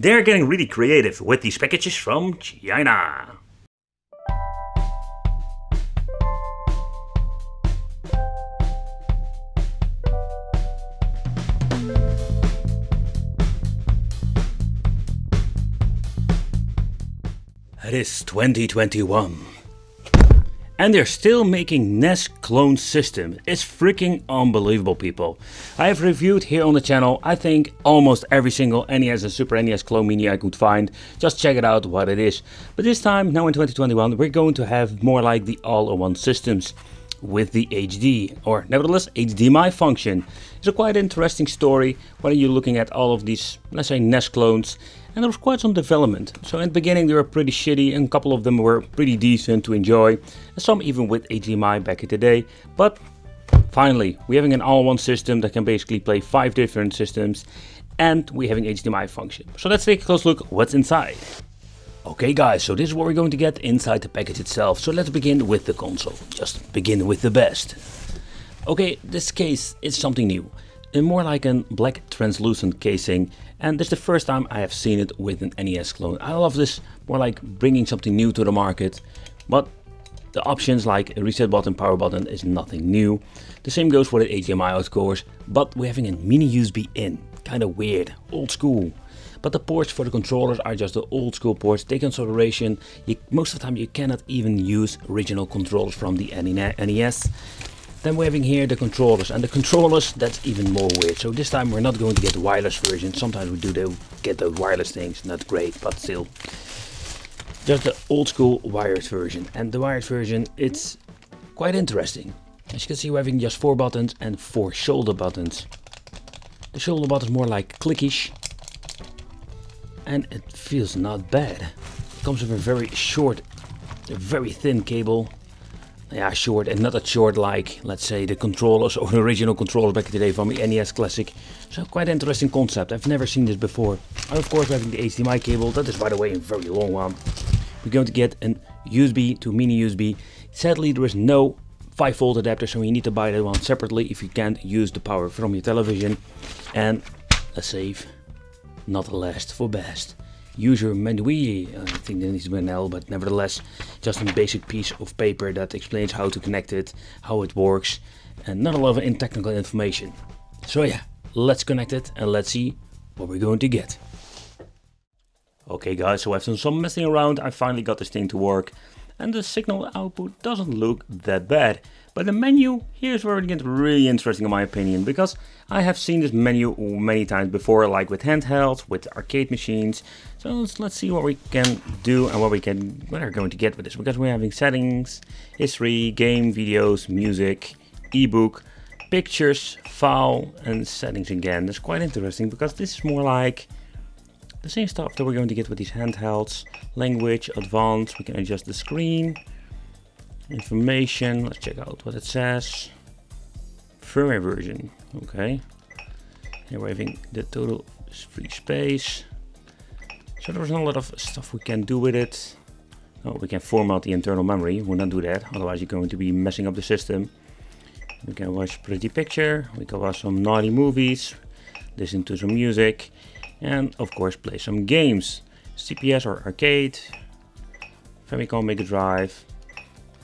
They're getting really creative with these packages from China. It is 2021. And they're still making NES clone system. It's freaking unbelievable, people. I have reviewed here on the channel, I think, almost every single NES and Super NES clone mini I could find. Just check it out what it is. But this time, now in 2021, we're going to have more like the all-in-one systems with the HD, or nevertheless HDMI function. It's a quite interesting story when you're looking at all of these, let's say NES clones, and there was quite some development. So in the beginning they were pretty shitty and a couple of them were pretty decent to enjoy, and some even with HDMI back in the day, but finally we're having an all-in-one system that can basically play 5 different systems, and we're having HDMI function. So let's take a close look what's inside. Okay guys, so this is what we're going to get inside the package itself. So let's begin with the console. Just begin with the best. Okay, this case is something new. More like a black translucent casing and this is the first time I have seen it with an NES clone. I love this, more like bringing something new to the market. But the options like a reset button, power button is nothing new. The same goes for the HDMI out course, but we're having a mini USB in. Kinda weird, old school. But the ports for the controllers are just the old school ports. Take consideration, you, most of the time you cannot even use original controllers from the NES. Then we're having here the controllers, and the controllers, that's even more weird. So this time we're not going to get the wireless version. Sometimes we do get those wireless things, not great, but still. Just the old school wired version. And the wired version, it's quite interesting. As you can see, we're having just four buttons and four shoulder buttons. The shoulder button is more like clickish, and it feels not bad. It comes with a very short, a very thin cable. Yeah, short and not that short like, let's say, the controllers or the original controllers back in the day from the NES Classic. So quite interesting concept. I've never seen this before. And of course, we're having the HDMI cable. That is, by the way, a very long one. We're going to get a USB to mini USB. Sadly, there is no 5 volt adapter, so you need to buy that one separately if you can't use the power from your television. And a save not last for best. User manual, eh, I think there needs to L, but nevertheless, just a basic piece of paper that explains how to connect it, how it works, and not a lot of technical information. So yeah, let's connect it and let's see what we're going to get. Okay guys, so after some messing around, I finally got this thing to work, and the signal output doesn't look that bad. But the menu, here's where it gets really interesting in my opinion, because I have seen this menu many times before, like with handhelds, with arcade machines. So let's, let's see what we can do and what we can, what are going to get with this, because we're having settings, history, game, videos, music, ebook, pictures, file, and settings again. That's quite interesting because this is more like the same stuff. That we're going to get with these handhelds. Language, advanced, we can adjust the screen, information let's check out what it says. Firmware version okay. Here we're having the total free space. So there's not a lot of stuff we can do with it. Oh we can format the internal memory. We'll not do that otherwise you're going to be messing up the system. We can watch pretty picture. We can watch some naughty movies. Listen to some music and of course play some games CPS or arcade Famicom Mega Drive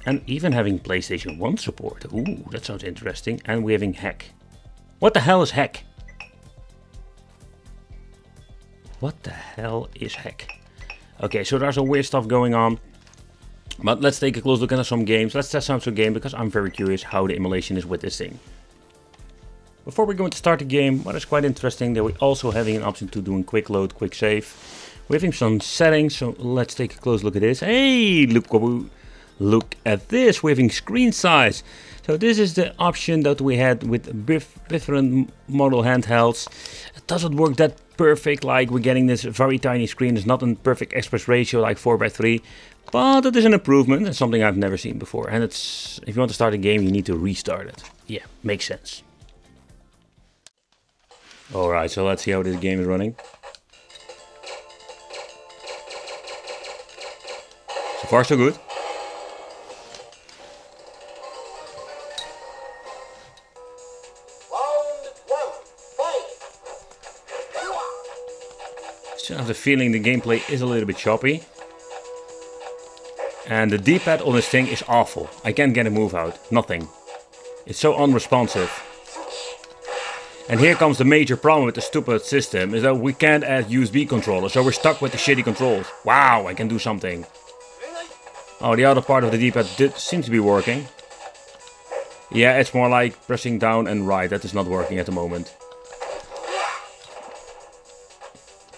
and even having PlayStation 1 support. Ooh, that sounds interesting. And we're having Hack. What the hell is Hack? What the hell is Hack? Okay, so there's some weird stuff going on. But let's take a close look at some games. Let's test out some game because I'm very curious how the emulation is with this thing. Before we're going to start the game, what is quite interesting that we're also having an option to doing quick load, quick save. We're having some settings, so let's take a close look at this. Hey, look what we look at this, we're having screen size. So this is the option that we had with different model handhelds. It doesn't work that perfect like we're getting this very tiny screen. It's not in perfect aspect ratio like 4x3. But it is an improvement and something I've never seen before. And it's if you want to start a game you need to restart it. Yeah, makes sense. Alright, so let's see how this game is running. So far so good. Still have the feeling the gameplay is a little bit choppy. And the D-pad on this thing is awful. I can't get a move out. Nothing. It's so unresponsive. And here comes the major problem with the stupid system, is that we can't add USB controllers, so we're stuck with the shitty controls. Wow, I can do something. Oh, the other part of the D-pad did seems to be working. Yeah, it's more like pressing down and right, that is not working at the moment.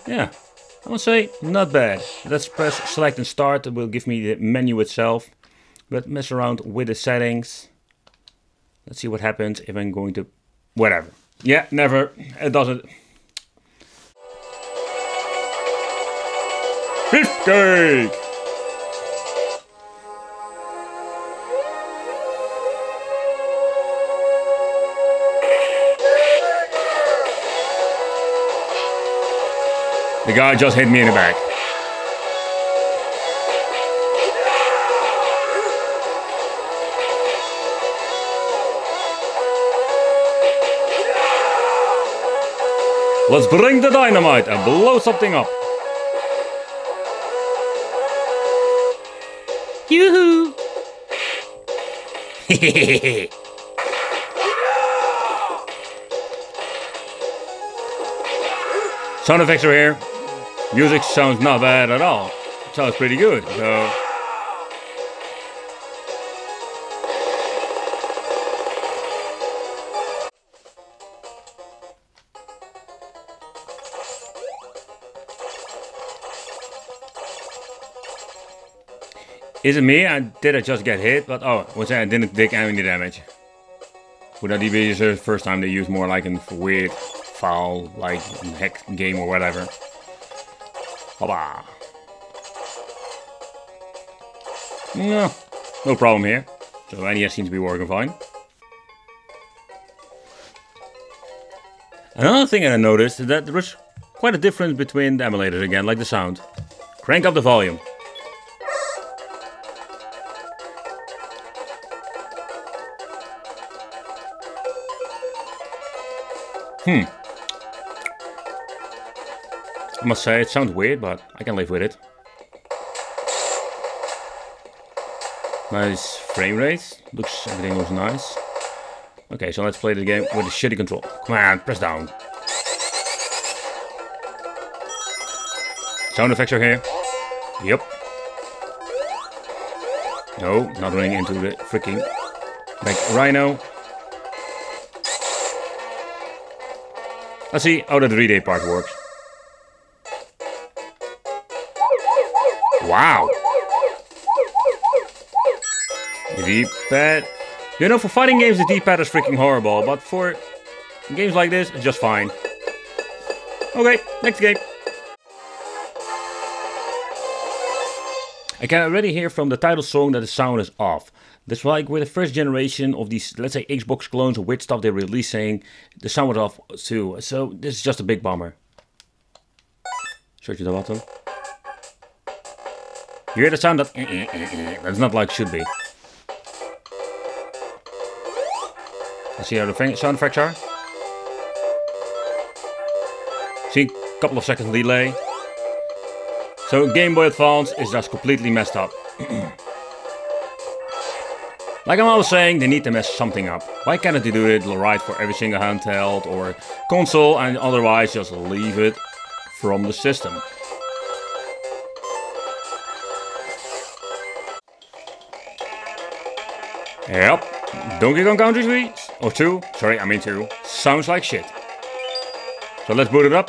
Yeah, I would say not bad. Let's press select and start, it will give me the menu itself. But mess around with the settings. Let's see what happens if I'm going to... Whatever. Yeah, never. It doesn't... Beefcake! The guy just hit me in the back. Let's bring the dynamite and blow something up. Yoo-hoo! Sound effects are here. Music sounds not bad at all. It sounds pretty good. So Is it me? I, did I just get hit? But oh, was I didn't take any damage. Would that be the first time they use more like a weird foul like hex game or whatever? Hoppa. No, no problem here. So NES seems to be working fine. Another thing I noticed is that there is quite a difference between the emulators again, like the sound. Crank up the volume. Hmm. I must say, it sounds weird, but I can live with it. Nice frame rate. Looks, everything looks nice. Okay, so let's play the game with the shitty control. Come on, press down. Sound effects are here. Yep. No, not running into the freaking like rhino. Let's see how the 3D part works. Wow. D-pad. You know, for fighting games, the D-pad is freaking horrible, but for games like this, it's just fine. Okay, next game. I can already hear from the title song that the sound is off. That's like with the first generation of these, let's say Xbox clones or weird stuff they're releasing, the sound was off too. So this is just a big bummer. Show you the bottom. You hear the sound that eh, eh, eh, that's not like should be. Let's see how the sound effects are. See, a couple of seconds delay. So Game Boy Advance is just completely messed up. Like I'm always saying, they need to mess something up. Why can't they do it right for every single handheld or console and otherwise just leave it from the system? Yep, Donkey Kong Country 3, or 2, sorry, I mean 2, sounds like shit. So let's boot it up.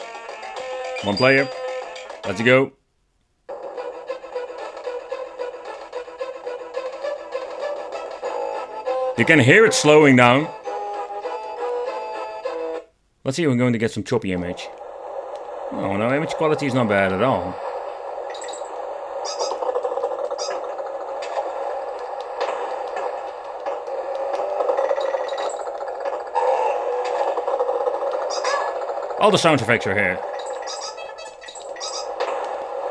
One player. Let's go. You can hear it slowing down. Let's see if we're going to get some choppy image. Oh no, image quality is not bad at all. All the sound effects are here.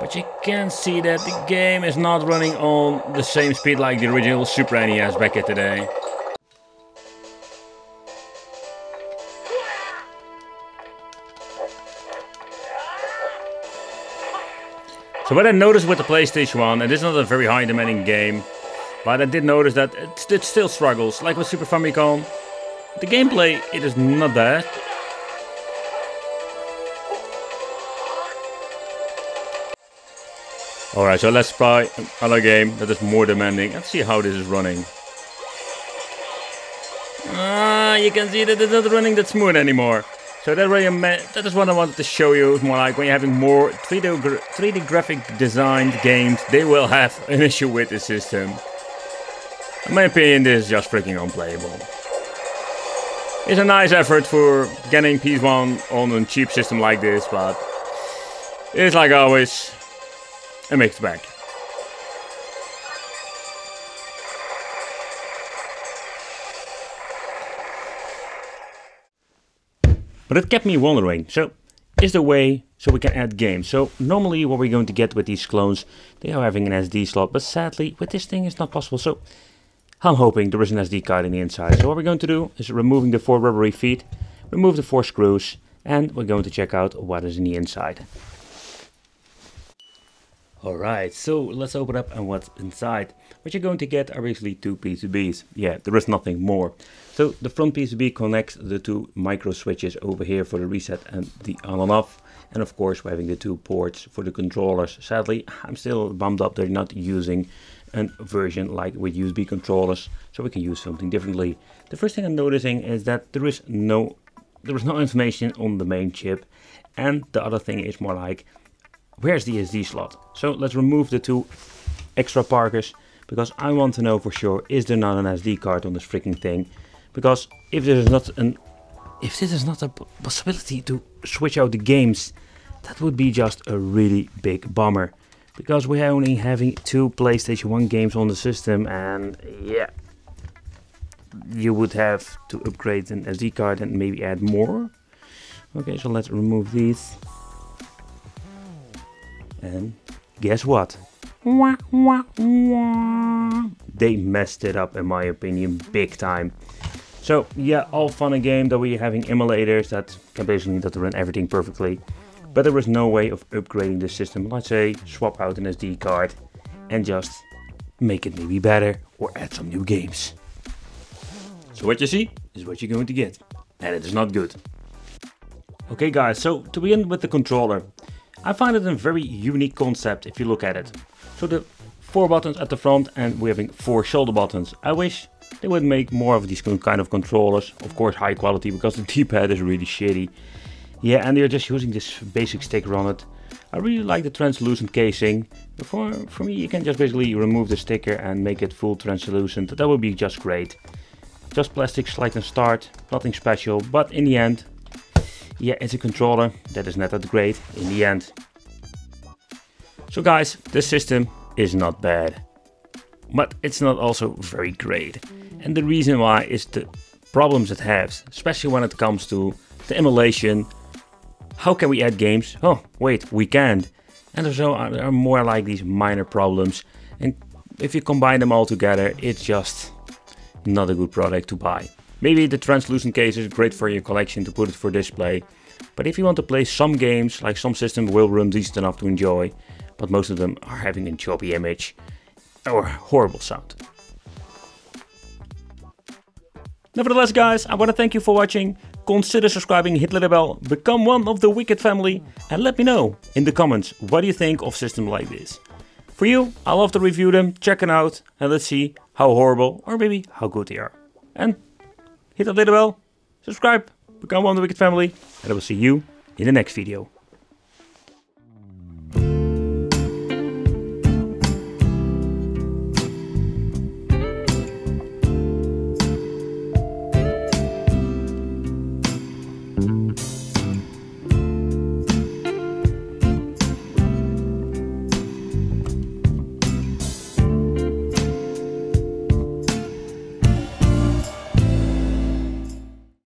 But you can see that the game is not running on the same speed like the original Super NES back in the day. So what I noticed with the PlayStation 1, and this is not a very high demanding game, but I did notice that it, it still struggles, like with Super Famicom. The gameplay, it is not bad. Alright, so let's try another game that is more demanding. Let's see how this is running. Ah, you can see that it's not running that smooth anymore. So that really that is what I wanted to show you. More like when you're having more 3D, 3D graphic designed games, they will have an issue with the system. In my opinion, this is just freaking unplayable. It's a nice effort for getting PS1 on a cheap system like this, but it's like always, a mixed bag. But it kept me wondering, so is there a way so we can add games? So normally what we're going to get with these clones, they are having an SD slot, but sadly with this thing it's not possible. So I'm hoping there is an SD card in the inside. So what we're going to do is removing the four rubbery feet, remove the four screws, and we're going to check out what is in the inside. Alright, so let's open up and what's inside. What you're going to get are basically two PCBs. Yeah, there is nothing more. So the front PCB connects the two micro switches over here for the reset and the on and off. And of course we're having the two ports for the controllers. Sadly, I'm still bummed up they're not using a version like with USB controllers. So we can use something differently. The first thing I'm noticing is that there is no there is no information on the main chip. And the other thing is more like where's the SD slot? So let's remove the two extra parkers because I want to know for sure is there not an SD card on this freaking thing? Because if there is not an if this is not a possibility to switch out the games, that would be just a really big bummer. Because we're only having two PlayStation 1 games on the system and yeah, you would have to upgrade an SD card and maybe add more. Okay, so let's remove these. And guess what? They messed it up in my opinion big time. So yeah, all fun and game that we're having emulators that can basically that run everything perfectly. But there was no way of upgrading the system. Let's say swap out an SD card and just make it maybe better or add some new games. So what you see is what you're going to get. And it is not good. Okay guys, so to begin with the controller. I find it a very unique concept if you look at it. So the four buttons at the front and we're having four shoulder buttons. I wish they would make more of these kind of controllers. Of course high quality because the D-pad is really shitty. Yeah, and they're just using this basic sticker on it. I really like the translucent casing. For, for me, you can just basically remove the sticker and make it full translucent. That would be just great. Just plastic slide and start, nothing special. But in the end, yeah, it's a controller that is not that great in the end. So guys, this system is not bad, but it's not also very great. And the reason why is the problems it has, especially when it comes to the emulation. How can we add games? Oh, wait, we can't. And there are more like these minor problems. And if you combine them all together, it's just not a good product to buy. Maybe the translucent case is great for your collection to put it for display, but if you want to play some games, like some systems will run decent enough to enjoy, but most of them are having a choppy image or horrible sound. Nevertheless guys, I want to thank you for watching, consider subscribing, hit the bell, become one of the Wicked family and let me know in the comments what do you think of systems like this. For you, I love to review them, check them out and let's see how horrible or maybe how good they are. And hit that little bell, subscribe, become one of the Wicked family, and I will see you in the next video.